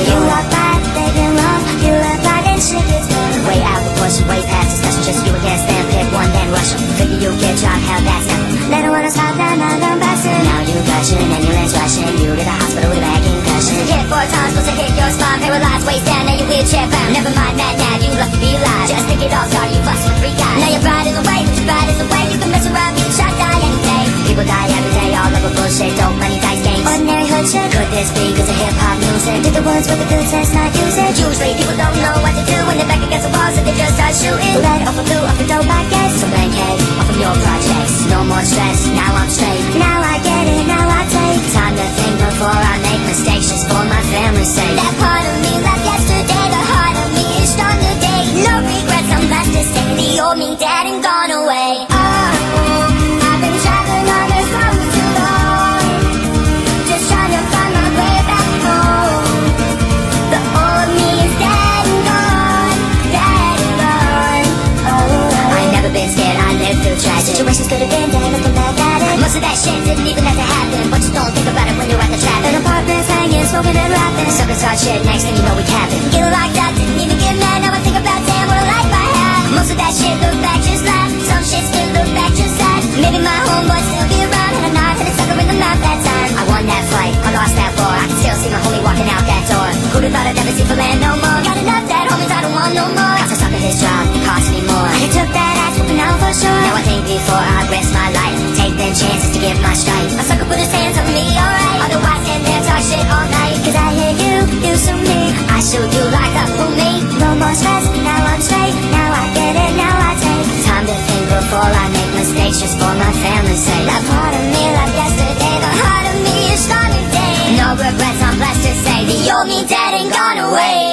You are bad, they been love, you look like and she gets The way out the push, way past discussion, just you against them, pick one, then rush them. Figure you get shot, hell that's nothing. They don't wanna stop, now I'm busting. Now you gushing, ambulance rushing, you to the hospital with a back concussion. Hit four times, supposed to hit your spine, paralyzed, waist down, now you wheelchair bound, never mind. With the good sense not it? Usually people don't know what to do when they're back against the wall, so they just start shooting. Let off a blue, shit didn't even have to happen, but you don't think about it when you're at the trap. In apartments, hanging, smoking and rapping. Suckers start shit next thing you know we capping. Get it like that? didn't even get mad. Now I think about damn what a life I had. Most of that shit look back just laugh. Before I risk my life, take them chances to get my stripes. A sucker put his hands on me, alright. Otherwise, stand there talk shit all night. Cause I hear you, you sue me. I shoot you like a fool me. No more stress, now I'm straight. Now I get it, now I take time to think before I make mistakes just for my family's sake. That part of me left yesterday, the heart of me is strong today. No regrets, I'm blessed to say the old me dead and gone away.